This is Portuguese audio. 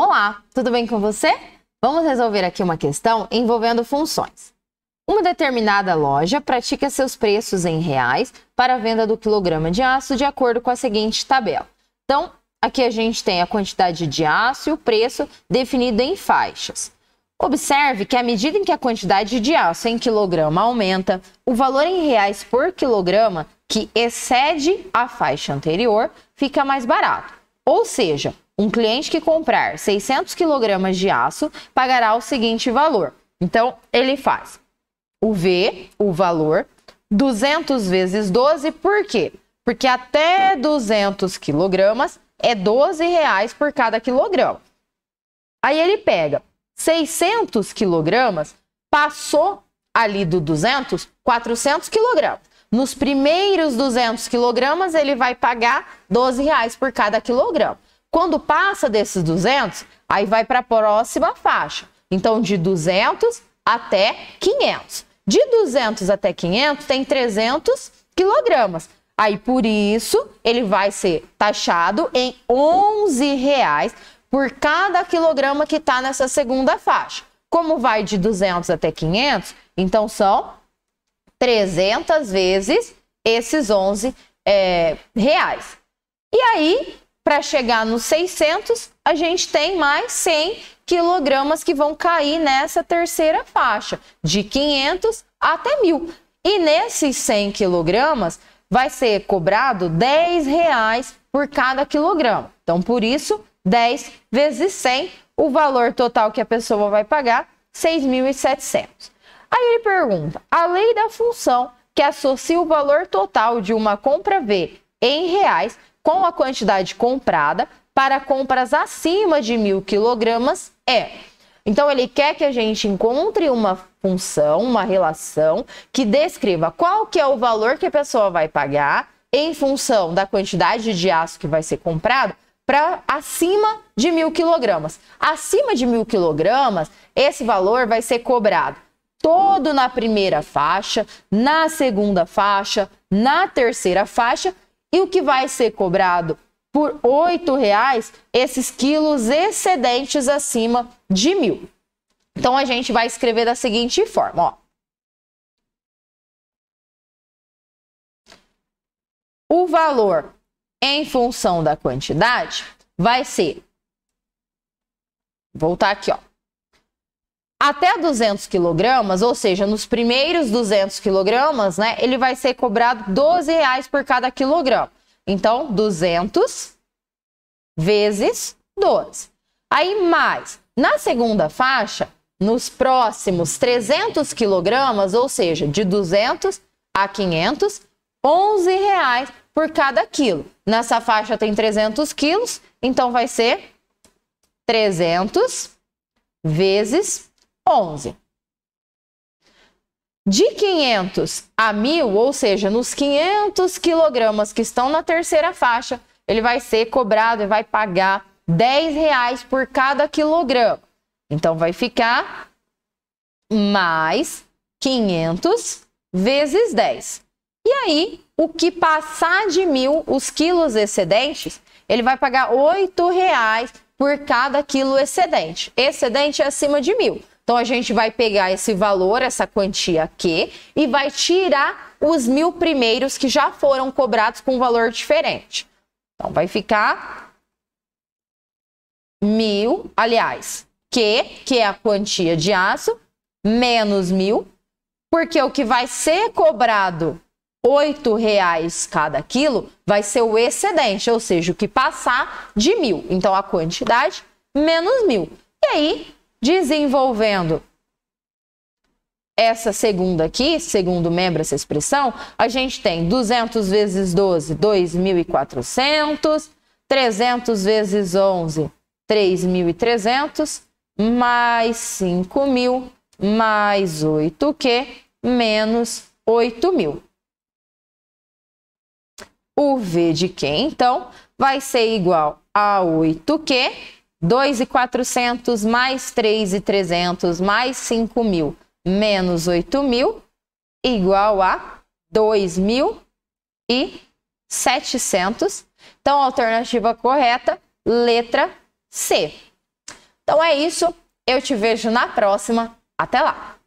Olá, tudo bem com você? Vamos resolver aqui uma questão envolvendo funções. Uma determinada loja pratica seus preços em reais para a venda do quilograma de aço de acordo com a seguinte tabela. Então, aqui a gente tem a quantidade de aço e o preço definido em faixas. Observe que à medida em que a quantidade de aço em quilograma aumenta, o valor em reais por quilograma, que excede a faixa anterior, fica mais barato. Ou seja, um cliente que comprar 600 kg de aço pagará o seguinte valor. Então, ele faz o V, o valor, 200 vezes 12, por quê? Porque até 200 quilogramas é 12 reais por cada quilograma. Aí ele pega 600 quilogramas, passou ali do 200, 400 quilogramas. Nos primeiros 200 quilogramas, ele vai pagar 12 reais por cada quilograma. Quando passa desses 200, aí vai para a próxima faixa. Então, de 200 até 500. De 200 até 500 tem 300 quilogramas. Aí, por isso, ele vai ser taxado em 11 reais por cada quilograma que está nessa segunda faixa. Como vai de 200 até 500, então são 300 vezes esses 11 é, reais. E aí, para chegar nos 600, a gente tem mais 100 quilogramas que vão cair nessa terceira faixa, de 500 até 1.000. E nesses 100 quilogramas, vai ser cobrado 10 reais por cada quilograma. Então, por isso, 10 vezes 100, o valor total que a pessoa vai pagar, 6.700. Aí ele pergunta: a lei da função que associa o valor total de uma compra V em reais com a quantidade comprada para compras acima de mil quilogramas é. Então, ele quer que a gente encontre uma função, uma relação que descreva qual que é o valor que a pessoa vai pagar em função da quantidade de aço que vai ser comprado para acima de mil quilogramas. Acima de mil quilogramas, esse valor vai ser cobrado todo na primeira faixa, na segunda faixa, na terceira faixa e o que vai ser cobrado por oito reais esses quilos excedentes acima de mil. Então a gente vai escrever da seguinte forma, ó. O valor em função da quantidade vai ser voltar aqui, ó até 200 quilogramas, ou seja, nos primeiros 200 quilogramas, né, ele vai ser cobrado 12 reais por cada quilograma. Então, 200 vezes 12. Aí, mais, na segunda faixa, nos próximos 300 quilogramas, ou seja, de 200 a 500, 11 reais por cada quilo. Nessa faixa tem 300 quilos, então vai ser 300 vezes 11. De 500 a 1000, ou seja, nos 500 quilogramas que estão na terceira faixa, ele vai ser cobrado e vai pagar 10 reais por cada quilograma. Então, vai ficar mais 500 vezes 10. E aí, o que passar de mil, os quilos excedentes, ele vai pagar 8 reais por cada quilo excedente. Excedente é acima de mil. Então a gente vai pegar esse valor, essa quantia aqui, e vai tirar os mil primeiros que já foram cobrados com um valor diferente. Então vai ficar mil, aliás, que, que é a quantia de aço, menos mil, porque o que vai ser cobrado oito reais cada quilo vai ser o excedente, ou seja, o que passar de mil. Então a quantidade menos mil. E aí desenvolvendo essa segunda aqui, segundo membro essa expressão, a gente tem 200 vezes 12, 2.400, 300 vezes 11, 3.300, mais 5.000, mais 8Q, menos 8.000. O V de Q, então, vai ser igual a 8Q 2,400 mais 3,300 mais 5 mil menos 8 mil igual a 2.700. Então, a alternativa correta, letra C. Então é isso, eu te vejo na próxima. Até lá!